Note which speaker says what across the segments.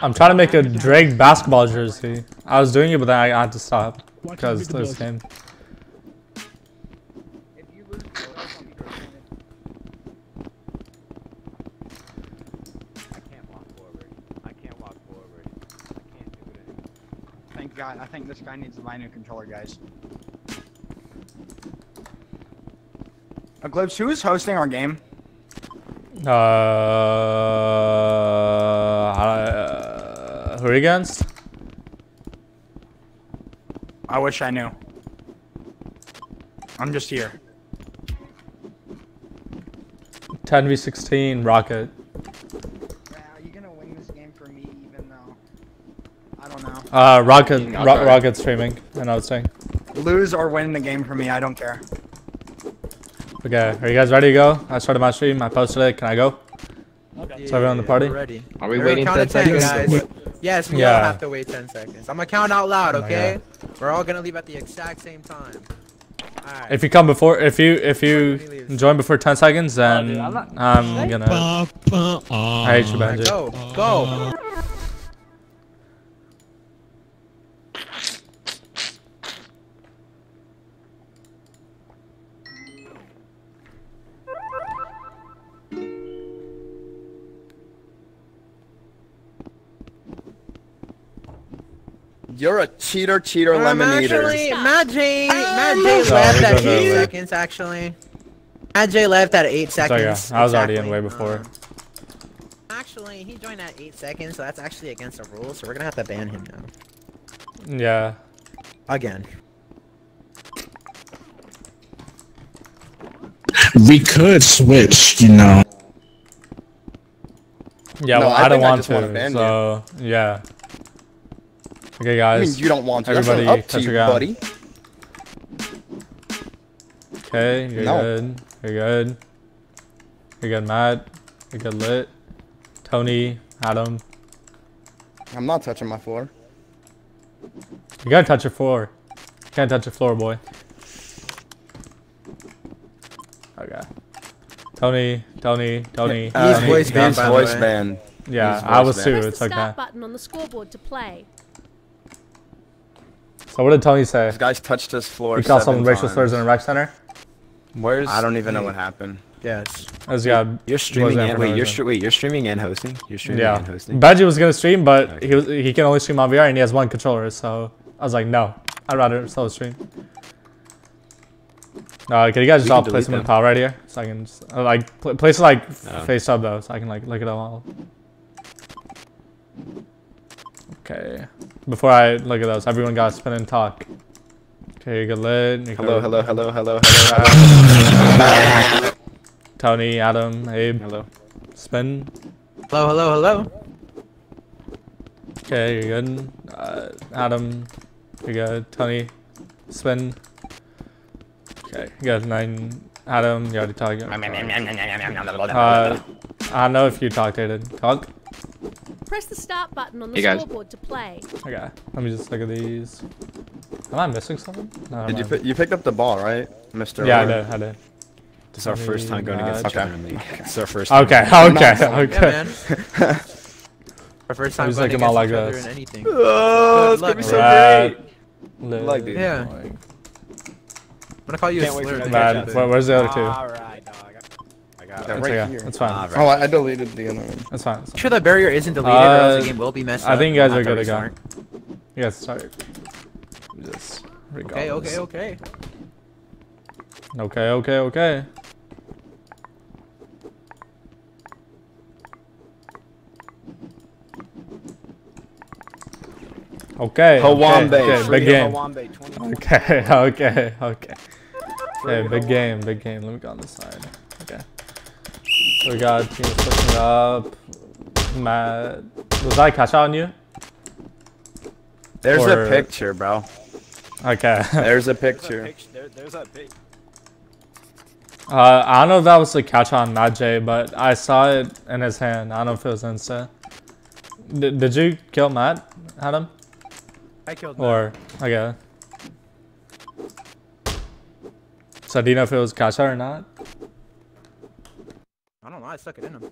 Speaker 1: I'm trying to make a Drake basketball jersey. I was doing it, but then I had to stop because this game.
Speaker 2: If you lose, bro, that's gonna be frustrating.
Speaker 3: I can't walk forward. I can't walk forward. I can't do it anymore.
Speaker 2: Thank God. I think this guy needs to buy a new controller, guys. Eclipse, who is hosting our game?
Speaker 1: Uh, who are you against?
Speaker 2: I wish I knew. I'm just here.
Speaker 1: 10v16 Rocket.
Speaker 2: Yeah, are you gonna win this game for me, even though I don't know.
Speaker 1: Uh, Rocket, Ro
Speaker 4: try.
Speaker 1: Rocket streaming. And I was saying.
Speaker 2: Lose or win the game for me, I don't care.
Speaker 1: Okay, are you guys ready to go? I started my stream. I posted it. Can I go? Is everyone in the party?
Speaker 5: We're ready.
Speaker 4: Are we
Speaker 5: Everyone
Speaker 4: waiting
Speaker 5: count
Speaker 4: 10
Speaker 5: to 10,
Speaker 4: seconds?
Speaker 5: guys. Yes, we
Speaker 1: Yeah.
Speaker 5: all have to wait 10 seconds. I'm gonna count out loud,
Speaker 1: Oh
Speaker 5: okay? We're all gonna leave at the exact same time. Alright.
Speaker 1: If you come before, if you if you join before 10 seconds, oh, then
Speaker 3: dude, I'm not-
Speaker 1: I'm gonna. I hate you,
Speaker 5: Alright,
Speaker 1: Benji.
Speaker 5: go, go. Ah.
Speaker 6: You're a cheater, cheater,
Speaker 5: Um,
Speaker 6: lemon eater.
Speaker 5: actually, Matt J, Matt J
Speaker 1: Sorry,
Speaker 5: left at 8
Speaker 1: where.
Speaker 5: seconds, actually. Matt J left at 8
Speaker 1: So yeah. I was already in
Speaker 5: exactly.
Speaker 1: way before.
Speaker 5: Um, actually, he joined at 8 seconds, so that's actually against the rules, so we're gonna have to ban him now.
Speaker 1: Yeah.
Speaker 5: Again.
Speaker 7: We could switch, you know.
Speaker 1: Yeah,
Speaker 6: No,
Speaker 1: well,
Speaker 6: I
Speaker 1: I, don't
Speaker 6: think I
Speaker 1: want
Speaker 6: just wanna
Speaker 1: to.
Speaker 6: ban you.
Speaker 1: So yeah. Okay,
Speaker 6: I
Speaker 1: guys.
Speaker 6: mean, you don't want to.
Speaker 1: Everybody
Speaker 6: That's up
Speaker 1: touch
Speaker 6: to you,
Speaker 1: your ground.
Speaker 6: buddy.
Speaker 1: Okay, you're
Speaker 6: No.
Speaker 1: good. You're good. You're good, Matt. You're good, lit. Tony, Adam.
Speaker 6: I'm not touching my floor.
Speaker 1: You gotta touch your floor. You can't touch your floor, boy. Okay. Tony, Tony, Tony.
Speaker 6: Uh,
Speaker 5: He's voice banned,
Speaker 6: he's voice
Speaker 5: way.
Speaker 6: banned.
Speaker 1: Yeah,
Speaker 6: he's
Speaker 1: I was too. It's
Speaker 8: the
Speaker 1: okay.
Speaker 8: start button on the scoreboard to play.
Speaker 1: So what did Tony say?
Speaker 6: This guy's touched his floor.
Speaker 1: You call
Speaker 6: seven
Speaker 1: someone racial slurs in a rec center?
Speaker 4: Where's
Speaker 6: I don't even know what happened.
Speaker 5: Yes.
Speaker 1: As yeah,
Speaker 4: You're streaming
Speaker 1: there
Speaker 4: and wait, you're stre- wait, you're streaming and hosting. You're streaming
Speaker 1: yeah.
Speaker 4: and hosting.
Speaker 1: Benji was gonna stream, but
Speaker 4: Okay.
Speaker 1: he was he can only stream on VR and he has one controller. So I was like, no, I'd rather solo stream. Uh, can you guys
Speaker 4: We
Speaker 1: just all place
Speaker 4: delete
Speaker 1: them in
Speaker 4: them.
Speaker 1: pile right here, so I can just, uh, like pl- place it like
Speaker 4: Oh.
Speaker 1: face up though, so I can like look at them all. Okay. Before I look at those, everyone got to spin and talk. Okay, you good lid. you
Speaker 6: Hello,
Speaker 1: good-
Speaker 6: hello, hello, hello, hello.
Speaker 1: Tony, Adam, Abe,
Speaker 4: Hello.
Speaker 1: spin.
Speaker 5: Hello, hello, hello.
Speaker 1: Okay, you're good. Uh, Adam, you're good. Tony, spin. Okay, you got nine. Adam, you already talked. Uh, I don't know if you talked, Aiden. Talk?
Speaker 8: Press the start button on the
Speaker 4: Hey, guys.
Speaker 8: scoreboard to play.
Speaker 1: Okay, let me just look at these. Am I missing something? No,
Speaker 6: Did you
Speaker 1: I'm
Speaker 6: pick, you picked up the ball, right, Mister?
Speaker 1: Yeah, I did. I did.
Speaker 4: This is our first time going against each
Speaker 6: Okay.
Speaker 4: other in the league. It's our first time.
Speaker 1: Okay,
Speaker 6: I'm
Speaker 1: okay,
Speaker 5: Yeah,
Speaker 1: okay.
Speaker 5: man. Our first time
Speaker 1: just
Speaker 5: going
Speaker 1: like
Speaker 5: against
Speaker 1: like
Speaker 5: each other
Speaker 1: this.
Speaker 5: in anything.
Speaker 6: Oh, it's
Speaker 5: Good
Speaker 6: gonna be so
Speaker 1: Right.
Speaker 6: great. Like, dude.
Speaker 5: Yeah. I'm gonna call you
Speaker 4: Can't
Speaker 5: a
Speaker 4: wait for
Speaker 5: slur.
Speaker 4: that
Speaker 5: to
Speaker 1: Bad.
Speaker 5: each other.
Speaker 1: Where, where's the other two?
Speaker 3: Alright, dog. I got
Speaker 6: Yeah.
Speaker 1: That's
Speaker 6: right
Speaker 1: okay.
Speaker 6: here.
Speaker 1: That's fine.
Speaker 4: Ah, right.
Speaker 6: Oh, I, I deleted the other one.
Speaker 1: That's fine. That's fine.
Speaker 5: sure the barrier isn't deleted, or else
Speaker 1: Uh,
Speaker 5: the game will be messed up.
Speaker 1: I think you guys are good
Speaker 5: restart.
Speaker 1: again. You guys start. Just
Speaker 5: Okay, okay,
Speaker 1: regardless.
Speaker 5: okay.
Speaker 1: Okay, okay, okay. Okay.
Speaker 6: Hawambe,
Speaker 1: Okay, okay,
Speaker 3: Free
Speaker 1: big game.
Speaker 3: Hawambe 20.
Speaker 1: Okay, okay, okay. Okay, big game, big game. Let me go on this side. Okay. So we got teams pushing up. Matt, was I catch on you?
Speaker 6: There's
Speaker 1: Or-
Speaker 6: a picture, bro.
Speaker 1: Okay.
Speaker 6: There's a
Speaker 3: There's a
Speaker 6: picture.
Speaker 3: pic- there- There's a pic.
Speaker 1: Uh, I don't know if that was the catch on Matt J, but I saw it in his hand. I don't know if it was Insta. D- did you kill Matt, Adam?
Speaker 5: I killed
Speaker 1: Or, okay. So do you know if it was catch on or not?
Speaker 5: I stuck it in him.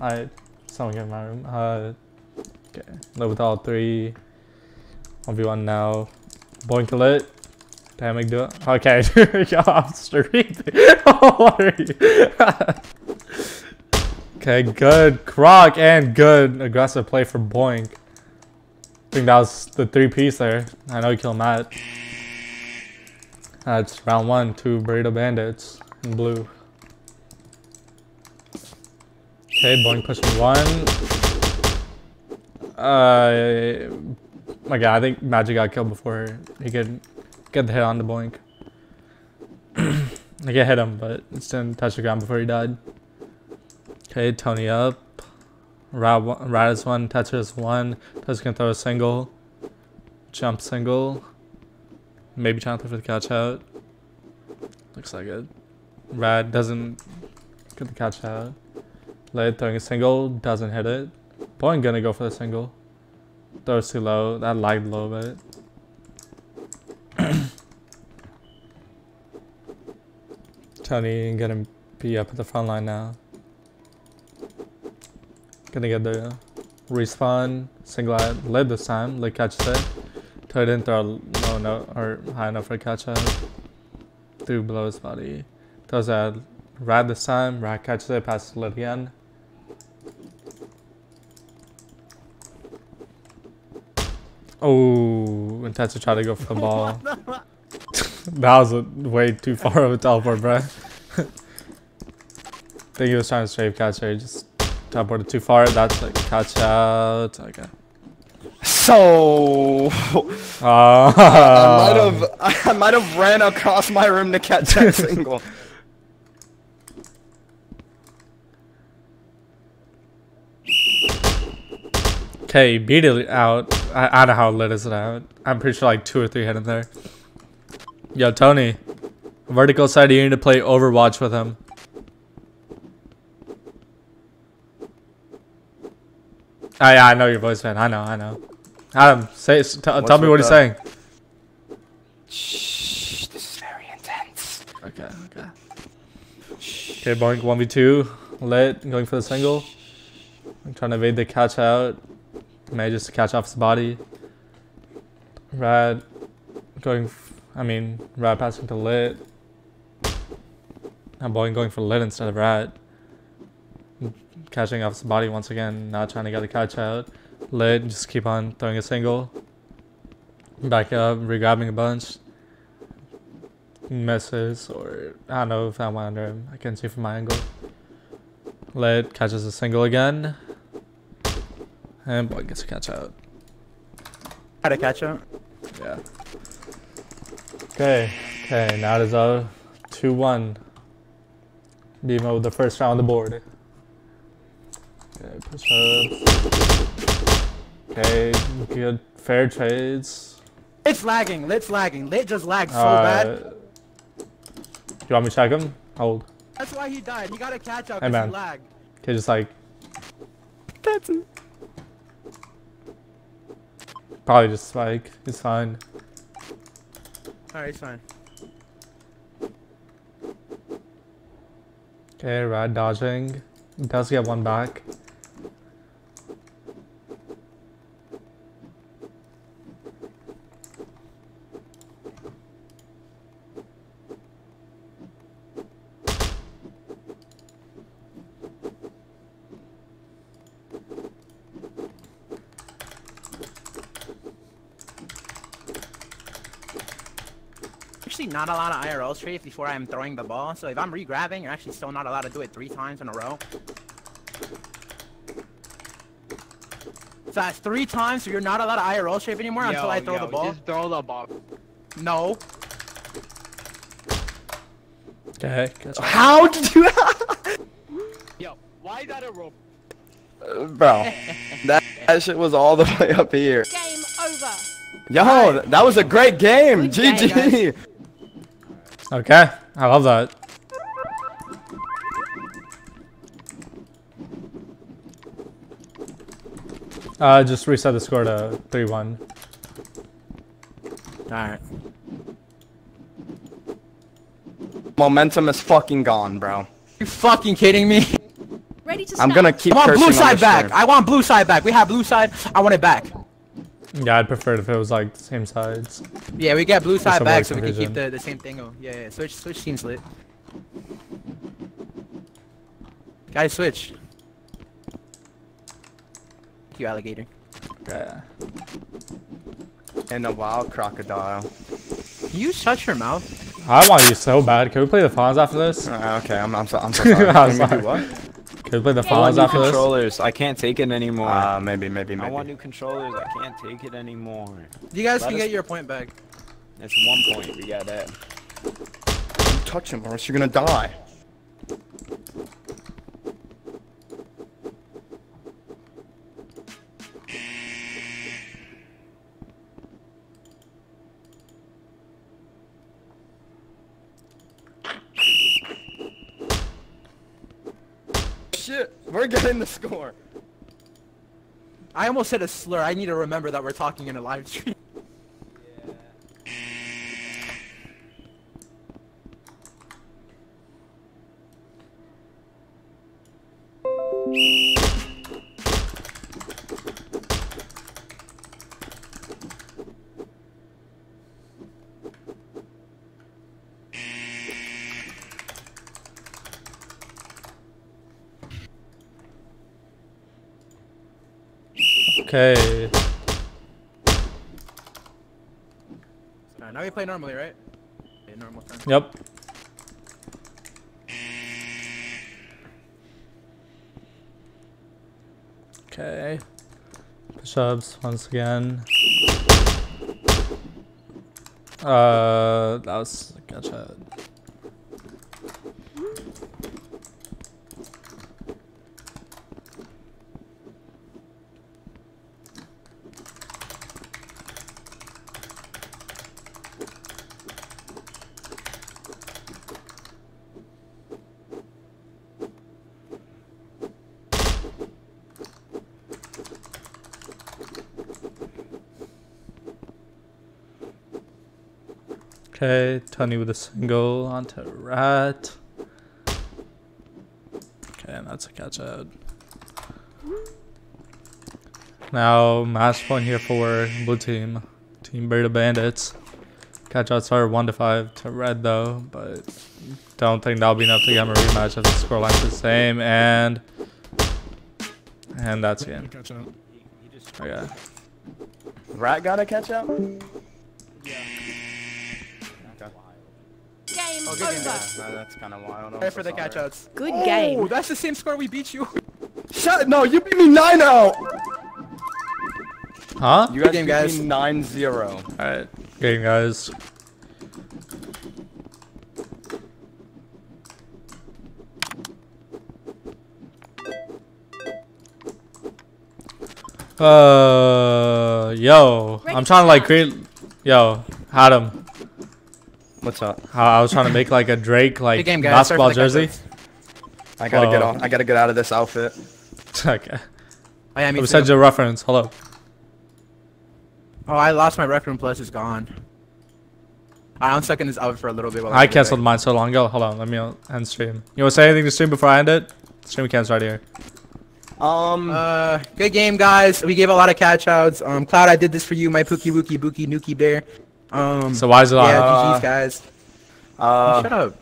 Speaker 1: I someone get in my room. Uh okay. Live with all three. 1v1 now. Boink lit. Damn it, do it. Okay, yo, I'm streaming. what are you? okay, good croc and good aggressive play for Boink. I think that was the three piece there. I know you killed Matt. That's round one, two burrito bandits in blue. Okay, Boink pushing one. Uh, my god, I think Magic got killed before he could get the hit on the Boink. I get hit him, but it didn't touch the ground before he died. Okay, Tony up. Rat, Rat is one, touches one. Touch can throw a single. Jump single. Maybe trying to throw for the catch out. Looks like it. Rad doesn't get the catch out. Lid throwing a single, doesn't hit it. Boy, gonna go for the single. Throws too low, that lagged a little bit. Tony gonna be up at the front line now. Gonna get the respawn, single out, lid this time, lid catches it. Tony didn't throw low enough or high enough for a catch out. Through below his body. Throws that Rad this time, Rad catches it, passes lid again. Oh, and Tetsu tried to go for the ball. that was a, way too far of a teleport, bro. think he was trying to straight catch her, just teleported too far. That's like catch out. Okay.
Speaker 6: So
Speaker 1: Uh,
Speaker 6: I might have I might have ran across my room to catch that single.
Speaker 1: Okay, beat it out. I, I don't know how lit is it out. I'm pretty sure like two or three hit him there. Yo, Tony. Vertical side, you need to play Overwatch with him. Oh, yeah, I know your voice, man. I know, I know. Adam, say, t tell me what he's saying.
Speaker 6: Shh, this is very intense.
Speaker 1: Okay, okay. Okay, Boink 1v2. Lit, going for the single. I'm trying to evade the catch out. Manages to catch off his body. Rad going, I mean, Rad passing to Lit. And Boink going for Lit instead of Rad. Catching off his body once again, not trying to get the catch out. Lit, just keep on throwing a single. Back up, regrabbing a bunch misses or I don't know if that went under him. I can see from my angle. Led catches a single again. And boy gets a catch out.
Speaker 5: How to catch up?
Speaker 1: Yeah. Okay. Okay, now it is a 2-1. BMO with the first round on the board. Okay, push ups. Okay, good fair trades.
Speaker 5: It's lagging. Lit's lagging. Lit just lagged so
Speaker 1: Uh,
Speaker 5: bad.
Speaker 1: You want me to check him? Hold.
Speaker 5: That's why he died. He got a catch up
Speaker 1: Hey,
Speaker 5: because
Speaker 1: man.
Speaker 5: he lagged.
Speaker 1: Okay, just like
Speaker 6: That's it.
Speaker 1: Probably just spike. He's fine.
Speaker 5: Alright, it's fine.
Speaker 1: Okay, Rad dodging. Does get one back.
Speaker 5: Not a lot of IRL strafe before I'm throwing the ball. So if I'm re-grabbing, you're actually still not allowed to do it three times in a row. So that's three times, so you're not allowed to IRL strafe anymore until I throw
Speaker 3: yo,
Speaker 5: the ball.
Speaker 3: Just throw the ball.
Speaker 5: No.
Speaker 1: Okay, catch
Speaker 6: How did you
Speaker 3: Yo, why is that a rope?
Speaker 6: Bro, that, that shit was all the way up here.
Speaker 8: Game over.
Speaker 6: Yo, that was a great game.
Speaker 5: Good game,
Speaker 6: GG.
Speaker 1: Okay, I love that. Uh, just reset the score to 3-1.
Speaker 5: Alright.
Speaker 6: Momentum is fucking gone, bro.
Speaker 5: You fucking kidding me?
Speaker 8: Ready to
Speaker 6: I'm
Speaker 8: stop.
Speaker 6: gonna keep
Speaker 5: I want blue side back.
Speaker 6: stream.
Speaker 5: I want blue side back. We have blue side. I want it back.
Speaker 1: Yeah, I'd prefer it if it was like the same sides.
Speaker 5: Yeah, we got blue side
Speaker 1: some
Speaker 5: back
Speaker 1: more
Speaker 5: so we can keep the, the same thing. going. Yeah, yeah. Switch, switch teams lit. Guys, switch. Thank you, alligator.
Speaker 1: Yeah.
Speaker 6: And a wild crocodile.
Speaker 5: Can you shut your mouth?
Speaker 1: I want you so bad. Can we play the Fawns after this?
Speaker 6: Uh, okay, I'm, I'm, so, I'm so sorry.
Speaker 1: I'm sorry.
Speaker 6: do what?
Speaker 1: Can we play the
Speaker 8: Yeah,
Speaker 4: I want
Speaker 1: Fawns
Speaker 4: new
Speaker 1: after this?
Speaker 4: controllers. I can't take it anymore.
Speaker 6: Uh, maybe, maybe, maybe.
Speaker 4: I
Speaker 6: maybe.
Speaker 4: want new controllers. I can't take it anymore.
Speaker 5: You guys
Speaker 4: Let
Speaker 5: can
Speaker 4: us-
Speaker 5: get your point back.
Speaker 4: That's one point. We got that.
Speaker 6: Don't touch him or else you're gonna die. We're the score.
Speaker 5: I almost said a slur. I need to remember that we're talking in a live stream.
Speaker 1: Okay.
Speaker 5: Now we play normally, right? Okay, normal time.
Speaker 1: Yep. Okay. Push-ups once again. Uh, that was gotcha. Okay, Tony with a single onto Rat. Okay, and that's a catch out. Now, match point here for blue team. Team Beta Bandits. Catch outs are 1 to 5 to red though, but don't think that'll be enough to get him a rematch if the scoreline's the same. And. And that's the end. Okay.
Speaker 6: Rat gotta catch up?
Speaker 5: Oh, good game,
Speaker 8: over.
Speaker 5: guys.
Speaker 6: No, that's kind of wild. I'm
Speaker 5: Sorry
Speaker 6: so
Speaker 5: for the
Speaker 6: sorry.
Speaker 5: catchouts.
Speaker 8: Good
Speaker 5: Oh,
Speaker 8: game.
Speaker 5: that's the same score we beat you.
Speaker 6: Shut! No, you beat me 9-0!
Speaker 1: Huh?
Speaker 6: You guys
Speaker 5: game,
Speaker 6: beat
Speaker 5: guys.
Speaker 6: me 9-0.
Speaker 1: Alright. Game, guys. Uh, yo, I'm trying to like create, yo, Adam.
Speaker 6: What's up?
Speaker 1: How I was trying to make like a Drake like
Speaker 5: game, guys. Sorry for
Speaker 1: basketball jersey.
Speaker 5: catchouts.
Speaker 6: I gotta get
Speaker 1: Oh.
Speaker 6: on. I gotta get out of this outfit.
Speaker 1: okay.
Speaker 5: Oh, yeah, me
Speaker 1: Let me you a reference. Hello.
Speaker 5: Oh, I lost my rec room plus it's gone. Alright, I'm stuck in this outfit for a little bit. While
Speaker 1: I canceled mine so long ago. Hold on, let me end stream. You want to say anything to stream before I end it? Stream cans right here.
Speaker 6: Um,
Speaker 5: Uh, good game, guys. We gave a lot of catch outs. Um, Cloud, I did this for you, my Pookie Wookie Bookie Nuki Bear. Um,
Speaker 1: So why is it
Speaker 5: yeah,
Speaker 1: on?
Speaker 6: Uh,
Speaker 5: GG's, guys.
Speaker 6: uh,
Speaker 5: Shut up.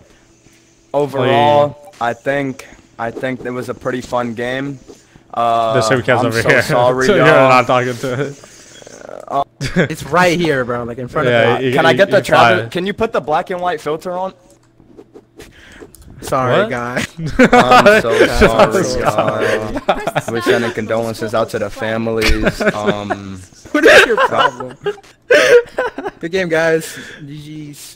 Speaker 6: overall, I think I think it was a pretty fun game. Uh,
Speaker 1: the stream cans
Speaker 6: I'm
Speaker 1: over
Speaker 6: so
Speaker 1: here.
Speaker 6: sorry,
Speaker 1: so you're not talking to it.
Speaker 5: It's right here, bro. Like in front
Speaker 1: Yeah,
Speaker 5: of
Speaker 1: you-
Speaker 5: me.
Speaker 6: Can I get the
Speaker 1: you.
Speaker 6: Travis? Can you put the black and white filter on?
Speaker 5: Sorry,
Speaker 1: What?
Speaker 5: guy.
Speaker 6: I'm so sorry.
Speaker 1: sorry.
Speaker 6: uh, we're sending condolences out to the families. Um,
Speaker 5: what is your problem? good game, guys. GG's.